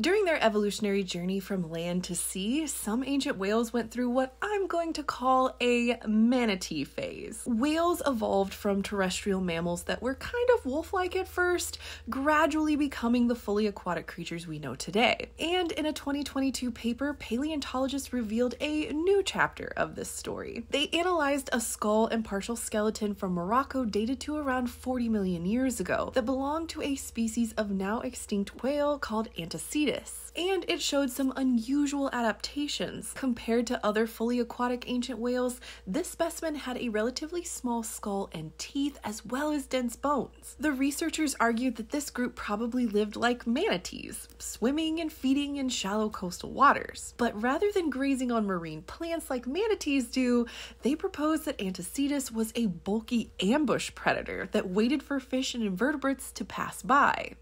During their evolutionary journey from land to sea, some ancient whales went through what I'm going to call a manatee phase. Whales evolved from terrestrial mammals that were kind of wolf like at first, gradually becoming the fully aquatic creatures we know today. And in a 2022 paper, paleontologists revealed a new chapter of this story. They analyzed a skull and partial skeleton from Morocco dated to around 40 million years ago that belonged to a species of now extinct whale called And it showed some unusual adaptations. Compared to other fully aquatic ancient whales, this specimen had a relatively small skull and teeth as well as dense bones. The researchers argued that this group probably lived like manatees, swimming and feeding in shallow coastal waters. But rather than grazing on marine plants like manatees do, they proposed that Antaecetus was a bulky ambush predator that waited for fish and invertebrates to pass by.